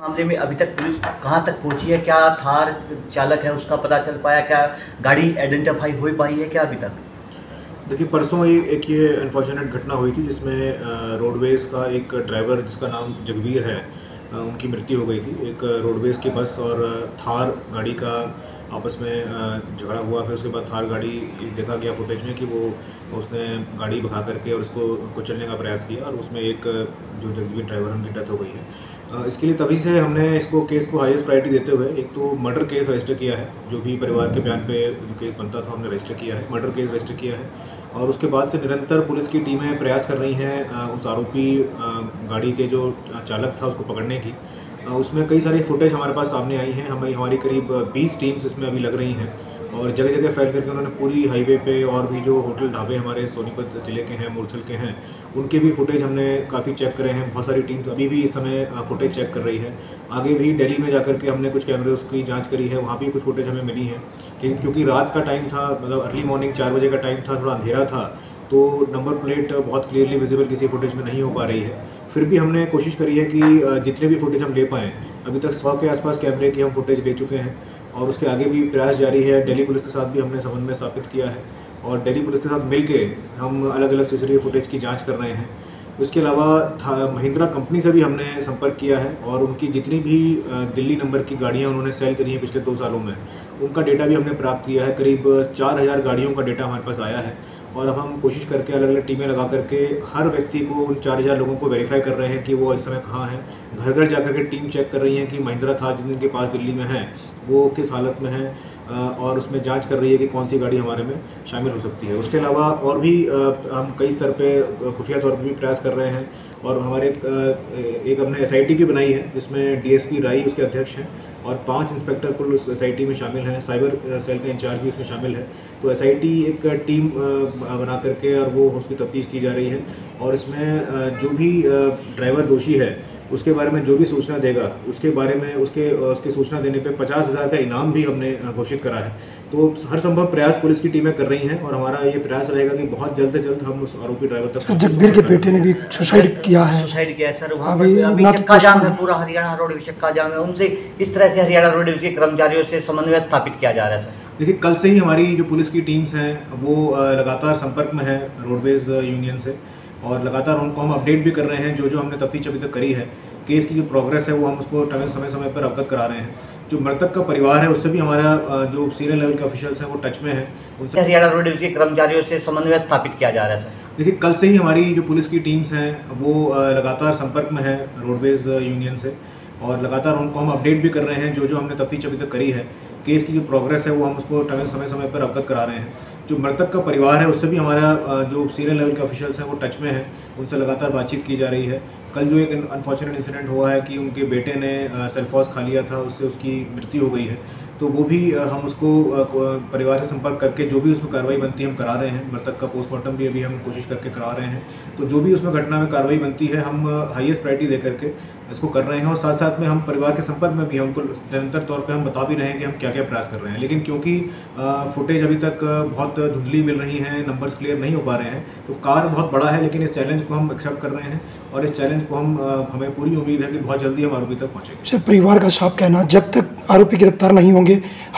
मामले में अभी तक पुलिस कहाँ तक पहुँची है? क्या थार चालक है? उसका पता चल पाया? क्या गाड़ी आइडेंटिफाई हो पाई है क्या अभी तक? देखिए, परसों ही एक ये अनफॉर्चुनेट घटना हुई थी, जिसमें रोडवेज़ का एक ड्राइवर जिसका नाम जगवीर है उनकी मृत्यु हो गई थी। एक रोडवेज़ की बस और थार गाड़ी का आपस में झगड़ा हुआ, फिर उसके बाद थार गाड़ी, देखा गया फुटेज में कि वो उसने गाड़ी भगा करके और उसको कुचलने का प्रयास किया और उसमें एक, जो जगबीर ड्राइवर उनकी डेथ हो गई है। इसके लिए तभी से हमने इसको केस को हाईएस्ट प्रायोरिटी देते हुए, एक तो मर्डर केस रजिस्टर किया है, जो भी परिवार के बयान पे जो केस बनता था, हमने रजिस्टर किया है मर्डर केस रजिस्टर किया है। और उसके बाद से निरंतर पुलिस की टीमें प्रयास कर रही हैं उस आरोपी गाड़ी के जो चालक था, उसको पकड़ने की। उसमें कई सारी फुटेज हमारे पास सामने आई हैं। हमारी हमारी करीब 20 टीम्स इसमें अभी लग रही हैं। और जगह जगह फैल करके उन्होंने पूरी हाईवे पे और भी जो होटल ढाबे हमारे सोनीपत ज़िले के हैं मूर्थल के हैं, उनके भी फुटेज हमने काफ़ी चेक करे हैं। बहुत सारी टीम्स अभी भी इस समय फुटेज चेक कर रही है। आगे भी दिल्ली में जाकर के हमने कुछ कैमरे उसकी जाँच करी है, वहाँ भी कुछ फुटेज हमें मिली है। लेकिन क्योंकि रात का टाइम था मतलब अर्ली मॉर्निंग चार बजे का टाइम था, थोड़ा अंधेरा था तो नंबर प्लेट बहुत क्लियरली विजिबल किसी फुटेज में नहीं हो पा रही है। फिर भी हमने कोशिश करी है कि जितने भी फुटेज हम ले पाएँ, अभी तक सौ के आसपास कैमरे की हम फुटेज ले चुके हैं और उसके आगे भी प्रयास जारी है। दिल्ली पुलिस के साथ भी हमने समन्वय स्थापित किया है और दिल्ली पुलिस के साथ मिलके हम अलग अलग सीसीटीवी फुटेज की जाँच कर रहे हैं। उसके अलावा महिंद्रा कंपनी से भी हमने संपर्क किया है और उनकी जितनी भी दिल्ली नंबर की गाड़ियाँ उन्होंने सेल करी हैं पिछले दो सालों में, उनका डेटा भी हमने प्राप्त किया है। करीब चार हज़ार गाड़ियों का डेटा हमारे पास आया है। और अब हम कोशिश करके अलग अलग टीमें लगा करके हर व्यक्ति को उन चार हज़ार लोगों को वेरीफाई कर रहे हैं कि वो इस समय कहाँ हैं। घर घर जाकर के टीम चेक कर रही है कि महिंद्रा था जिनके पास दिल्ली में है वो किस हालत में है और उसमें जाँच कर रही है कि कौन सी गाड़ी हमारे में शामिल हो सकती है। उसके अलावा और भी हम कई स्तर पे खुफिया तौर पर भी प्रयास कर रहे हैं और हमारे एक, एक हमने एस भी बनाई है जिसमें डीएसपी राई उसके अध्यक्ष हैं। और पाँच इंस्पेक्टर कुल उस एस में शामिल हैं साइबर सेल का इंचार्ज भी उसमें शामिल है। तो एस एक टीम बना करके और वो उसकी तफ्तीश की जा रही है। और इसमें जो भी ड्राइवर दोषी है उसके बारे में जो भी सूचना देगा उसके बारे में उसके उसकी सूचना देने पे पचास हज़ार का इनाम भी हमने घोषित करा है। तो हर संभव प्रयास पुलिस की टीमें कर रही हैं और हमारा ये प्रयास रहेगा कि बहुत जल्द से जल्द हम उस आरोपी ड्राइवर तक जगबीर के बेटे ने भी सुसाइड किया है। सुसाइड किया है सर। वहाँ पर अभी ना चक्का जाम है पूरा हरियाणा रोड चक्का जाम है। उनसे इस तरह से हरियाणा रोड के कर्मचारियों से समन्वय स्थापित किया जा रहा है सर? देखिए कल से ही हमारी जो पुलिस की टीम्स हैं वो लगातार संपर्क में है रोडवेज़ यूनियन से। और लगातार उनको हम अपडेट भी कर रहे हैं जो जो हमने तफ्तीश अभी तक करी है। केस की जो प्रोग्रेस है वो हम उसको समय समय समय पर अवगत करा रहे हैं। जो मृतक का परिवार है उससे भी हमारा जो सीनियर लेवल के ऑफिशियल्स हैं वो टच में है। उनसे हरियाणा रोड के कर्मचारियों से समन्वय स्थापित किया जा रहा है सर? देखिए कल से ही हमारी जो पुलिस की टीम्स हैं वो लगातार संपर्क में है रोडवेज़ यूनियन से। और लगातार उनको हम अपडेट भी कर रहे हैं जो जो हमने तफ्तीश अभी तक करी है केस की जो प्रोग्रेस है, वो हम उसको समय समय पर अवगत करा रहे हैं। जो मृतक का परिवार है, उससे भी हमारा जो सीनियर लेवल के ऑफिशियल्स हैं, वो टच में हैं, उनसे लगातार बातचीत की जा रही है। कल जो एक अनफॉर्चुनेट इंसिडेंट हुआ है कि उनके बेटे ने सेल्फॉस खा लिया था, उससे उसकी मृत्यु हो गई है। तो वो भी हम उसको परिवार से संपर्क करके जो भी उसमें कार्रवाई बनती है, हम करा रहे हैं। मृतक का पोस्टमार्टम भी अभी हम कोशिश करके करा रहे हैं। तो जो भी उसमें घटना में कार्रवाई बनती है, हम हाईएस्ट प्रायोरिटी दे करके इसको कर रहे हैं और साथ साथ में हम परिवार के संपर्क में भी हमको निरंतर तौर पे हम बता भी रहे हैं कि हम क्या क्या प्रयास कर रहे हैं। लेकिन क्योंकि फुटेज अभी तक बहुत धुंधली मिल रही है नंबर्स क्लियर नहीं हो पा रहे हैं तो कार्य बहुत बड़ा है, लेकिन इस चैलेंज को हम एक्सेप्ट कर रहे हैं और इस चैलेंज को हम हमें पूरी उम्मीद है कि बहुत जल्दी हम आरोपी तक पहुँचेंगे। सर, परिवार का साफ़ कहना, जब तक आरोपी गिरफ़्तार नहीं होंगे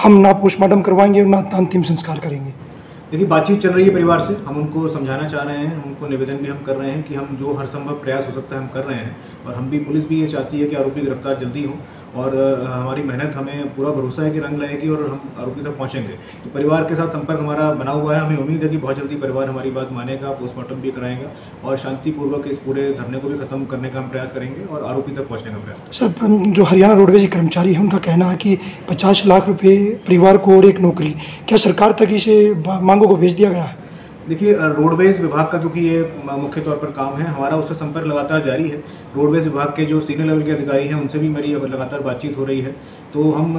हम ना पोस्टमार्टम करवाएँगे और ना अंतिम संस्कार करेंगे। देखिए, बातचीत चल रही है परिवार से। हम उनको समझाना चाह रहे हैं उनको निवेदन भी हम कर रहे हैं कि हम जो हर संभव प्रयास हो सकता है, हम कर रहे हैं। और हम भी, पुलिस भी ये चाहती है कि आरोपी गिरफ़्तार जल्दी हो। और हमारी मेहनत हमें पूरा भरोसा है कि रंग लाएगी और हम आरोपी तक पहुँचेंगे। तो परिवार के साथ संपर्क हमारा बना हुआ है। हमें उम्मीद है कि बहुत जल्दी परिवार हमारी बात मानेगा पोस्टमार्टम भी कराएगा और शांतिपूर्वक इस पूरे धरने को भी खत्म करने का हम प्रयास करेंगे और आरोपी तक पहुँचने का प्रयास करेंगे। सर जो हरियाणा रोडवेज़ के कर्मचारी हैं, उनका कहना है कि पचास लाख रुपये परिवार को और एक नौकरी। क्या सरकार तक इसे मांगों को भेज दिया गया है? देखिए रोडवेज़ विभाग का क्योंकि ये मुख्य तौर पर काम है, हमारा उससे संपर्क लगातार जारी है। रोडवेज़ विभाग के जो सीनियर लेवल के अधिकारी हैं, उनसे भी मेरी लगातार बातचीत हो रही है। तो हम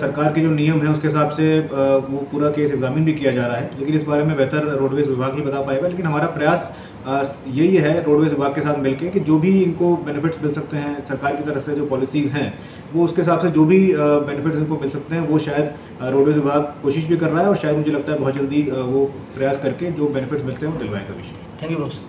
सरकार के जो नियम हैं, उसके हिसाब से वो पूरा केस एग्जामिन भी किया जा रहा है। लेकिन इस बारे में बेहतर रोडवेज़ विभाग ही बता पाएगा। लेकिन हमारा प्रयास यही है रोडवेज़ विभाग के साथ मिलकर कि जो भी इनको बेनिफिट्स मिल सकते हैं, सरकार की तरफ़ से जो पॉलिसीज़ हैं, वो उसके हिसाब से जो भी बेनिफिट्स इनको मिल सकते हैं, वो शायद रोडवेज़ विभाग कोशिश भी कर रहा है और शायद मुझे लगता है बहुत जल्दी वो प्रयास करके जो बेनिफिट्स मिलते हैं वो दिलवाएगा विषय थैंक यू बॉस